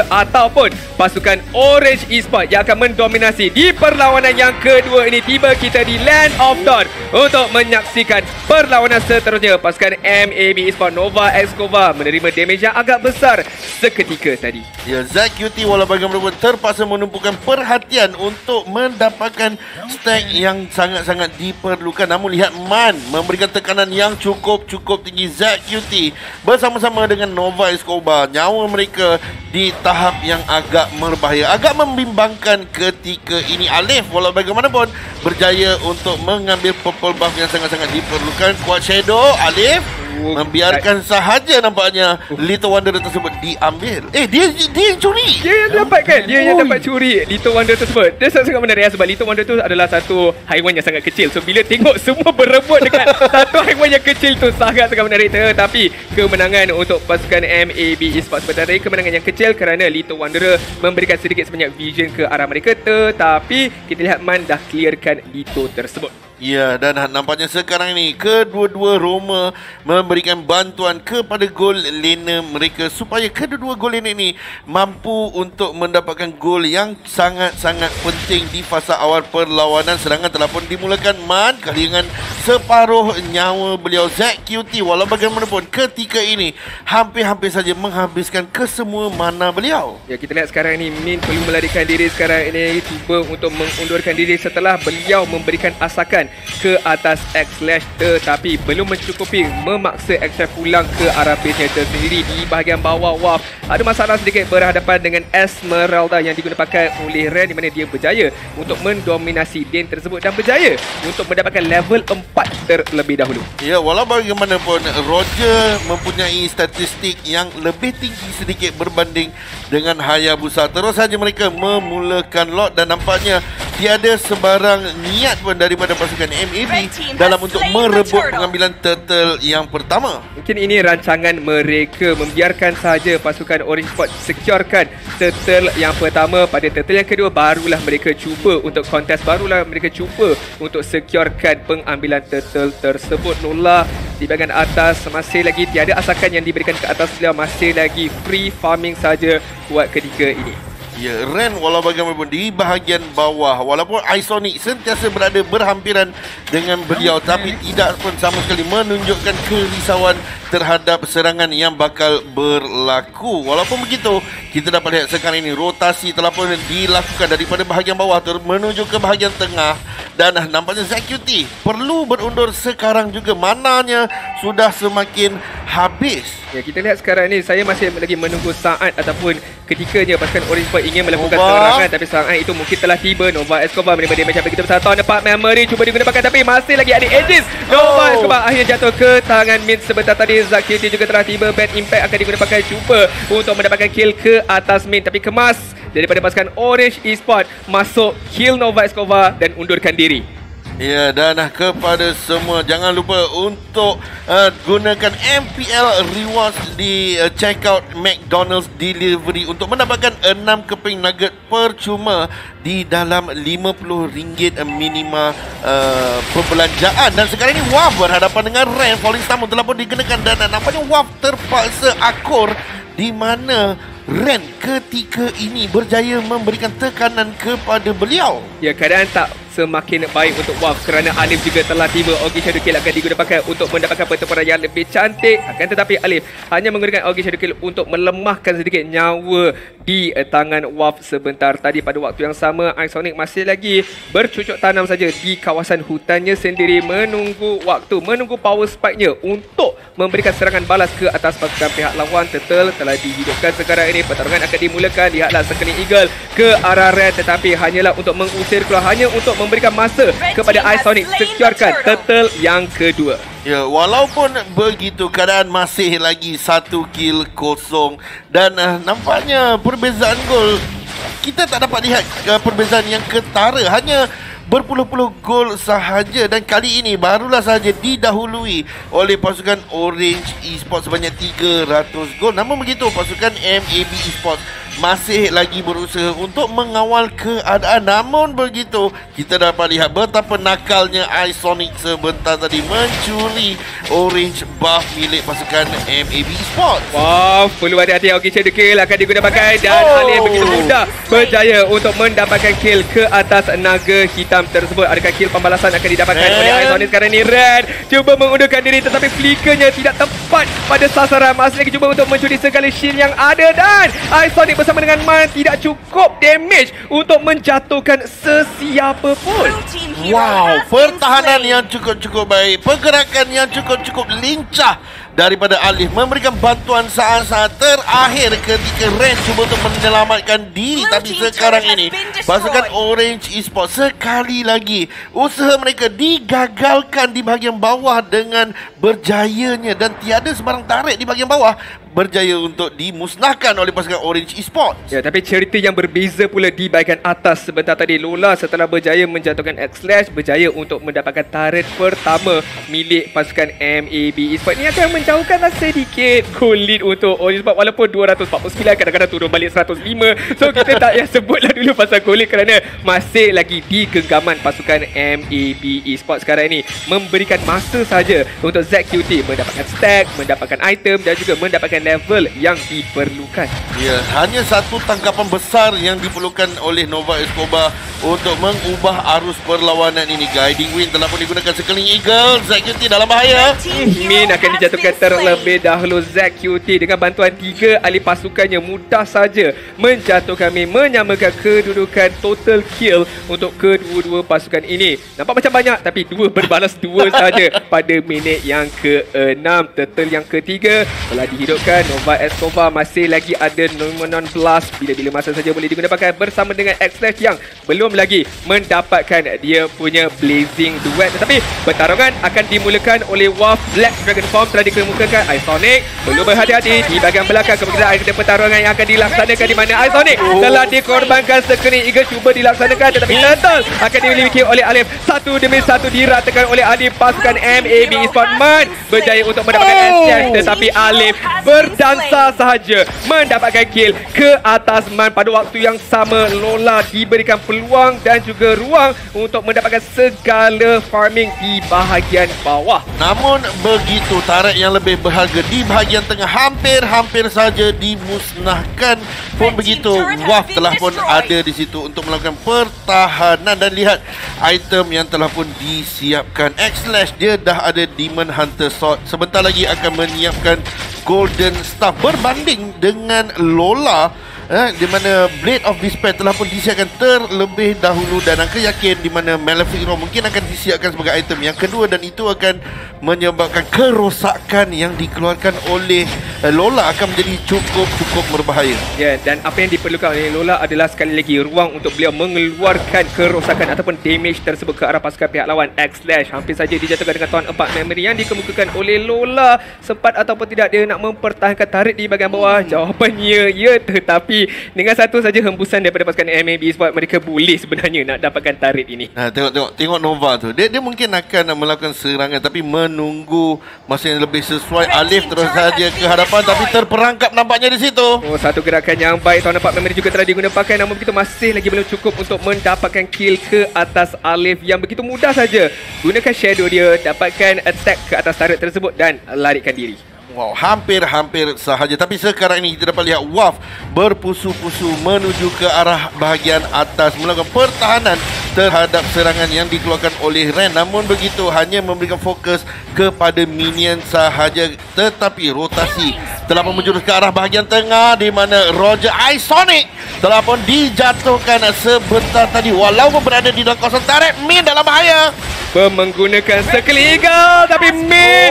ataupun pasukan Orange Esports yang akan mendominasi di perlawanan yang kedua ini tiba kita di Land of Dawn untuk menyaksikan perlawanan seterusnya pasukan MAB Esports Nova Excova menerima damage yang agak besar seketika tadi. Ya, Zack QT walau bagaimanapun terpaksa menumpukan perhatian untuk mendapatkan stack yang sangat-sangat diperlukan. Namun lihat Man memberikan tekanan yang cukup-cukup tinggi Zack QT bersama-sama dengan Nova Escobar. Nyawa mereka di tahap yang agak berbahaya. Agak membimbangkan ketika ini Alif walau bagaimanapun berjaya untuk mengambil purple buff yang sangat-sangat diperlukan. Quad Shadow, Alif membiarkan sahaja nampaknya Little Wonder tersebut diambil. Eh, dia dia yang curi. Dia yang dapat kan? Dia yang dapat curi Little Wonder tersebut. Dia sangat-sangat menarik sebab Little Wonder tu adalah satu haiwan yang sangat kecil. So bila tengok semua berebut dekat satu haiwan yang kecil tu sangat-sangat menarik. Tetapi kemenangan untuk pasukan MAB Esports sebenarnya kemenangan yang kecil kerana Little Wanderer memberikan sedikit sebanyak vision ke arah mereka. Tetapi kita lihat Man dah clearkan Little tersebut. Ya, dan nampaknya sekarang ini kedua-dua Roma memberikan bantuan kepada gol laner mereka supaya kedua-dua gol laner ini mampu untuk mendapatkan gol yang sangat-sangat penting di fasa awal perlawanan. Serangan telah pun dimulakan Man kali dengan separuh nyawa beliau Zack QT walau bagaimanapun ketika ini hampir-hampir saja menghabiskan kesemua mana beliau. Ya, kita lihat sekarang ini Min perlu melarikan diri sekarang ini cuba untuk mengundurkan diri setelah beliau memberikan asakan ke atas X-Slash tetapi belum mencukupi memaksa X-Slash pulang ke arah base-nya tersendiri di bahagian bawah WAF ada masalah sedikit berhadapan dengan Esmeralda yang digunakan oleh Ren di mana dia berjaya untuk mendominasi lane tersebut dan berjaya untuk mendapatkan level 4 terlebih dahulu. Ya walau bagaimanapun Roger mempunyai statistik yang lebih tinggi sedikit berbanding dengan Hayabusa terus saja mereka memulakan lot dan nampaknya tiada sebarang niat pun daripada pasukan MAB dalam untuk merebut pengambilan turtle yang pertama. Mungkin ini rancangan mereka membiarkan saja pasukan Orange Spot securekan turtle yang pertama pada turtle yang kedua barulah mereka cuba untuk kontes barulah mereka cuba untuk securekan pengambilan turtle tersebut Nula di bahagian atas masih lagi tiada asakan yang diberikan ke atas beliau masih lagi free farming saja buat ketiga ini. Ya, Ren walau bagaimanapun di bahagian bawah. Walaupun Isonic sentiasa berada berhampiran dengan beliau Tapi tidak pun sama sekali menunjukkan kerisauan terhadap serangan yang bakal berlaku. Walaupun begitu, kita dapat lihat sekarang ini Rotasi telah pun dilakukan daripada bahagian bawah menuju ke bahagian tengah. Dan nampaknya ZQT perlu berundur sekarang juga. Mananya sudah semakin habis. Ya, kita lihat sekarang ni saya masih lagi menunggu saat ataupun ketikanya. Pasukan Orange Sport ingin melakukan Nova. serangan tapi serangan itu mungkin telah tiba. Nova Escobar menerima damage yang begitu. Besar tahun depan memory cuba digunakan tapi masih lagi ada Aegis. Nova oh. Escobar akhirnya jatuh ke tangan mid sebentar tadi. Zakiti juga telah tiba. Bad impact akan digunakan cuba untuk mendapatkan kill ke atas mid tapi kemas daripada pasukan Orange Esport masuk kill Nova Escobar dan undurkan diri. Ya dan kepada semua jangan lupa untuk uh, gunakan MPL rewards di uh, checkout McDonald's delivery untuk mendapatkan 6 keping nugget percuma di dalam RM50 minima uh, perbelanjaan. Dan sekarang ini WAF berhadapan dengan Ren Falling Star telah pun dikenakan dan nampaknya WAF terpaksa akur di mana Ren ketika ini berjaya memberikan tekanan kepada beliau. Ya keadaan tak semakin baik untuk WAF kerana Alif juga telah tiba. Ogi Shadow Kill akan digunakan untuk mendapatkan pertempuran yang lebih cantik. Akan tetapi Alif hanya menggunakan Ogi Shadow Kill untuk melemahkan sedikit nyawa di tangan WAF sebentar. Tadi pada waktu yang sama Isonic masih lagi bercucuk tanam saja di kawasan hutannya sendiri. Menunggu waktu menunggu power spike-nya untuk memberikan serangan balas ke atas pasukan pihak lawan. Turtle telah dihidupkan sekarang ini. Pertarungan akan dimulakan. Lihatlah sekeling Eagle ke arah Red. Tetapi hanyalah untuk mengusir keluar hanya untuk memberikan masa kepada Isonic securekan turtle. yang kedua. Ya, walaupun begitu keadaan masih lagi satu kill kosong. Dan uh, nampaknya perbezaan gol kita tak dapat lihat uh, perbezaan yang ketara. Hanya berpuluh-puluh gol sahaja. Dan kali ini barulah sahaja didahului oleh pasukan Orange Esports. Sebanyak 300 gol. Namun begitu pasukan MAB Esports masih lagi berusaha untuk mengawal keadaan. Namun begitu, kita dapat lihat betapa nakalnya iSonic sebentar tadi mencuri orange buff milik pasukan MAB Sports. Wow, perlu hati-hati Ogi Shadow Kill akan digunakan pakai dan Oh. Alif begitu mudah berjaya untuk mendapatkan kill ke atas naga hitam tersebut. Adakah kill pembalasan akan didapatkan Ren. oleh Aizoni sekarang ni? Ren cuba mengundurkan diri tetapi flickernya tidak tepat pada sasaran. Lagi cuba untuk mencuri segala shield yang ada dan Aizoni bersama dengan Man tidak cukup damage untuk menjatuhkan sesiapa pun. Wow, pertahanan yang cukup-cukup baik, pergerakan yang cukup-cukup lincah daripada Alif memberikan bantuan saat-saat terakhir ketika Ren cuba untuk menyelamatkan diri Blue tapi sekarang ini. pasukan Orange Esports sekali lagi usaha mereka digagalkan di bahagian bawah dengan berjayanya dan tiada sebarang tarik di bahagian bawah berjaya untuk dimusnahkan oleh pasukan Orange Esports. Ya, tapi cerita yang berbeza pula di bahagian atas sebentar tadi Lola setelah berjaya menjatuhkan X-Slash berjaya untuk mendapatkan turret pertama milik pasukan MAB Esports. Ini akan menjauhkanlah sedikit goal lead untuk Orange Esports walaupun 249 kadang-kadang turun balik 105. So kita tak payah sebutlah dulu pasal goal lead kerana masih lagi di genggaman pasukan MAB Esports sekarang ini memberikan masa saja untuk ZQT mendapatkan stack, mendapatkan item dan juga mendapatkan level yang diperlukan. Ya, hanya satu tangkapan besar yang diperlukan oleh Nova Escobar untuk mengubah arus perlawanan ini. Guiding Wind telah pun digunakan sekeliling Eagle. ZQT dalam bahaya. Min akan dijatuhkan terlebih dahulu ZQT dengan bantuan tiga ahli pasukannya mudah saja menjatuhkan Min menyamakan kedudukan total kill untuk kedua-dua pasukan ini. Nampak macam banyak tapi dua berbalas dua saja pada minit yang ke-6. Turtle yang ketiga telah dihidupkan Nova Escobar masih lagi ada Nomenon Blast bila-bila masa saja boleh digunakan bersama dengan X-Slash yang belum lagi mendapatkan dia punya Blazing Duet. Tetapi pertarungan akan dimulakan oleh Wolf Black Dragon Form telah dikemukakan Isonic. Perlu berhati-hati di bahagian belakang kemungkinan ada pertarungan yang akan dilaksanakan di mana Isonic telah dikorbankan sekali Eagle cuba dilaksanakan. Tetapi Turtle akan dimiliki oleh Alif. Satu demi satu diratakan oleh Alif. Pasukan MAB Esports Man berjaya untuk mendapatkan Oh. Tetapi Alif berdansa sahaja mendapatkan kill ke atas Man pada waktu yang sama Lola diberikan peluang dan juga ruang untuk mendapatkan segala farming di bahagian bawah. Namun begitu tarik yang lebih berharga di bahagian tengah hampir-hampir saja dimusnahkan. Pun begitu Waf telah pun ada di situ untuk melakukan pertahanan dan lihat item yang telah pun disiapkan. X-Slash dia dah ada Demon Hunter Sword. Sebentar lagi akan menyiapkan Golden Staff berbanding dengan Lola eh, di mana Blade of Despair telah pun disiapkan terlebih dahulu dan aku yakin di mana Malefic Roar mungkin akan disiapkan sebagai item yang kedua dan itu akan menyebabkan kerosakan yang dikeluarkan oleh eh, Lola akan menjadi cukup-cukup berbahaya. Ya, dan apa yang diperlukan oleh Lola adalah sekali lagi ruang untuk beliau mengeluarkan kerosakan ataupun damage tersebut ke arah pasukan pihak lawan X-Slash. Hampir saja dijatuhkan dengan tuan 4 memory yang dikemukakan oleh Lola. Sempat ataupun tidak dia nak mempertahankan tarik di bahagian bawah? Jawapannya ya, tetapi dengan satu saja hembusan daripada pasukan MAB Sport mereka boleh sebenarnya nak dapatkan tarik ini. Nah, tengok tengok tengok Nova tu. Dia dia mungkin akan melakukan serangan tapi menunggu masa yang lebih sesuai. Alif terus saja ke hadapan tapi terperangkap nampaknya di situ. Oh, satu gerakan yang baik tuan nampak memory juga telah digunakan namun begitu masih lagi belum cukup untuk mendapatkan kill ke atas Alif yang begitu mudah saja. Gunakan shadow dia, dapatkan attack ke atas turret tersebut dan larikan diri. Wow, hampir-hampir sahaja. Tapi sekarang ini kita dapat lihat Waf berpusu-pusu menuju ke arah bahagian atas melakukan pertahanan terhadap serangan yang dikeluarkan oleh Ren. Namun begitu hanya memberikan fokus kepada minion sahaja. Tetapi rotasi telah pun menjurus ke arah bahagian tengah di mana Roger Isonic telah pun dijatuhkan sebentar tadi. Walaupun berada di dalam kawasan tarik, Min dalam bahaya. Menggunakan sekali eagle tapi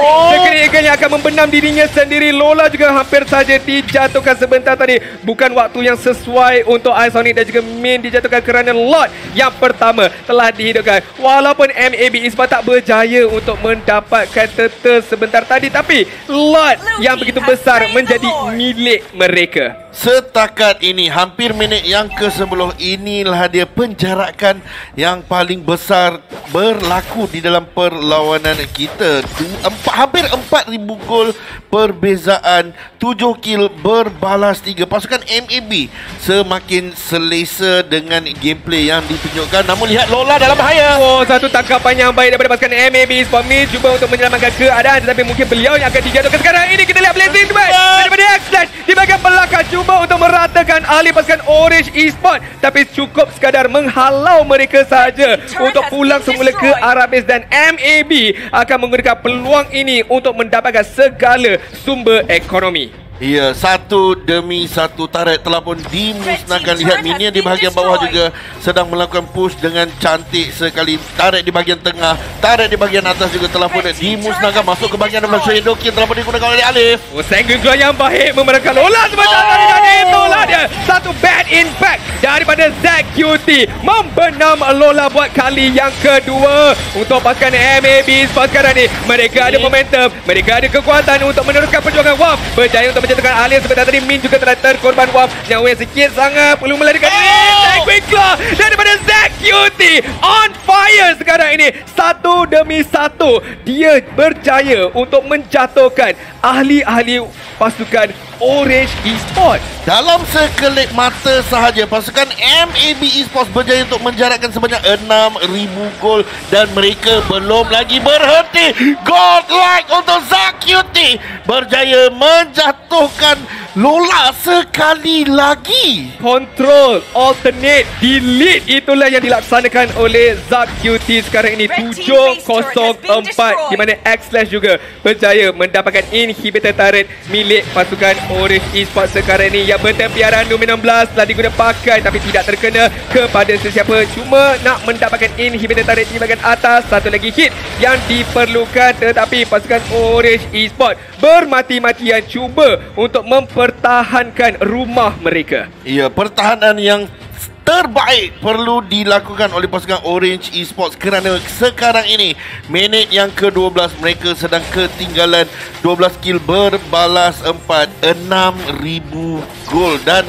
Oh. sekali eagle yang akan membenam dirinya sendiri. Lola juga hampir saja dijatuhkan sebentar tadi. Bukan waktu yang sesuai untuk Isonic dan juga Min dijatuhkan kerana Lord yang pertama telah dihidupkan. Walaupun MAB Esports tak berjaya untuk mendapatkan turtle sebentar tadi tapi Lord yang begitu besar menjadi milik mereka Setakat ini hampir minit yang ke-10 inilah dia penjarakan yang paling besar berlaku di dalam perlawanan kita. Empat, hampir 4,000 gol perbezaan 7 kill berbalas 3. Pasukan MAB semakin selesa dengan gameplay yang ditunjukkan. Namun lihat Lola dalam bahaya. Oh, satu tangkapan yang baik daripada pasukan MAB Sport Mid cuba untuk menyelamatkan keadaan tetapi mungkin beliau yang akan dijatuhkan sekarang ini kita lihat Blazing Duet daripada ahli pasukan Orange Esport tapi cukup sekadar menghalau mereka sahaja untuk pulang semula ke arah base dan MAB akan menggunakan peluang ini untuk mendapatkan segala sumber ekonomi. Ya, satu demi satu taret telah pun dimusnahkan. Lihat minion di bahagian bawah juga sedang melakukan push dengan cantik sekali. Taret di bahagian tengah, taret di bahagian atas juga telah pun dimusnahkan. Masuk ke bahagian dalam Shadow King telah pun digunakan oleh Alif. Oh, keluar yang baik memenangkan Lola sebentar. Tadi dan itulah dia. Satu bad impact daripada Zack QT membenam Lola buat kali yang kedua. Untuk pasukan MAB sekarang ni mereka ada momentum mereka ada kekuatan untuk meneruskan perjuangan WAF. Berjaya untuk menjatuhkan Alien sebentar tadi Min juga telah terkorban WAF. Nyawa yang sikit sangat. Perlu melarikan diri. Zack quick claw daripada Zack QT on fire sekarang ini. Satu demi satu dia berjaya untuk menjatuhkan ahli-ahli pasukan Orange Esports. Dalam sekelip mata sahaja, pasukan MAB Esports berjaya untuk menjarakkan sebanyak 6,000 gol dan mereka belum lagi berhenti. Godlike untuk Zakyuti berjaya menjatuhkan bukan Lola sekali lagi. Control, alternate, delete. Itulah yang dilaksanakan oleh Zak QT sekarang ini. 704 di mana X-Slash juga berjaya mendapatkan inhibitor turret milik pasukan Orange Esports sekarang ini. Yang bertempiaran Domin 16 telah digunakan pakai tapi tidak terkena kepada sesiapa. Cuma nak mendapatkan inhibitor turret di bahagian atas satu lagi hit yang diperlukan. Tetapi pasukan Orange Esports bermati-matian. Cuba untuk mempertahankan rumah mereka. Ya, pertahanan yang terbaik perlu dilakukan oleh pasukan Orange Esports kerana sekarang ini minit yang ke-12 mereka sedang ketinggalan 12 kill berbalas 4 6000 gol. Dan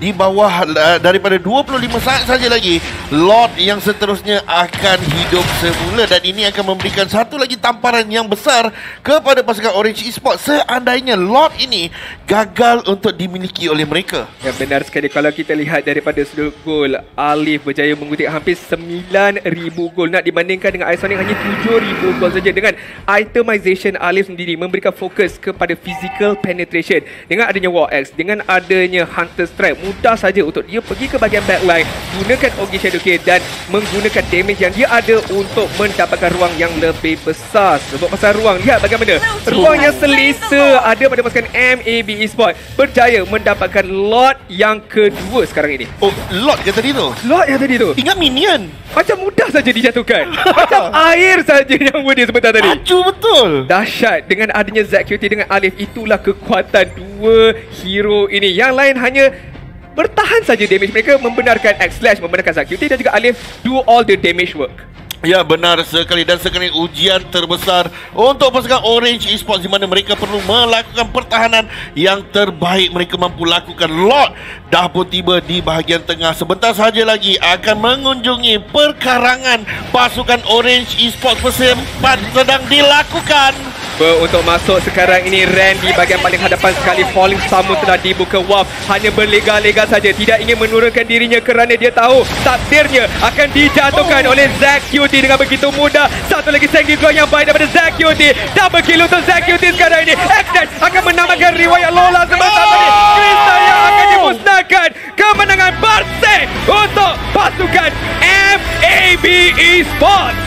di bawah uh, daripada 25 saat saja lagi Lord yang seterusnya akan hidup semula. Dan ini akan memberikan satu lagi tamparan yang besar kepada pasukan Orange Esports. Seandainya Lord ini gagal untuk dimiliki oleh mereka. Ya benar sekali. Kalau kita lihat daripada sudut gol Alif berjaya mengutip hampir 9000 gol. Nak dibandingkan dengan Isonic hanya 7000 gol saja. Dengan itemization Alif sendiri memberikan fokus kepada physical penetration. Dengan adanya War X dengan adanya Hunter Strike mudah saja untuk dia pergi ke bahagian backline gunakan Ogi Shadow K dan menggunakan damage yang dia ada untuk mendapatkan ruang yang lebih besar. Sebab pasal ruang lihat bagaimana. Ruang yang selesa ada pada pasukan MAB Esports berjaya mendapatkan lot yang kedua sekarang ini. Oh, Lord ke tadi tu? lot yang tadi tu. Ingat minion. macam mudah saja dijatuhkan. Macam air saja yang dia sebentar tadi. Laju betul. Dahsyat. Dengan adanya Zack QT dengan Alif itulah kekuatan dua hero ini. Yang lain hanya bertahan saja damage mereka membenarkan X-Slash membenarkan Zack QT dan juga Alif do all the damage work. Ya benar sekali dan ini ujian terbesar untuk pasukan Orange Esports di mana mereka perlu melakukan pertahanan yang terbaik mereka mampu lakukan. Lot dah pun tiba di bahagian tengah sebentar sahaja lagi akan mengunjungi perkarangan pasukan Orange Esports persempat sedang dilakukan. Untuk masuk sekarang ini Ren di bahagian paling hadapan sekali Falling Summon telah dibuka Waf Hanya berlega-lega saja Tidak ingin menurunkan dirinya kerana dia tahu Takdirnya akan dijatuhkan oh. oleh Zack QT dengan begitu mudah. Satu lagi Sengi Gua yang baik daripada QT Double kill untuk QT sekarang ini. X-Dash akan menambahkan riwayat Lola sebentar tadi Krista yang akan dimusnahkan. Kemenangan Barse untuk pasukan MAB Esports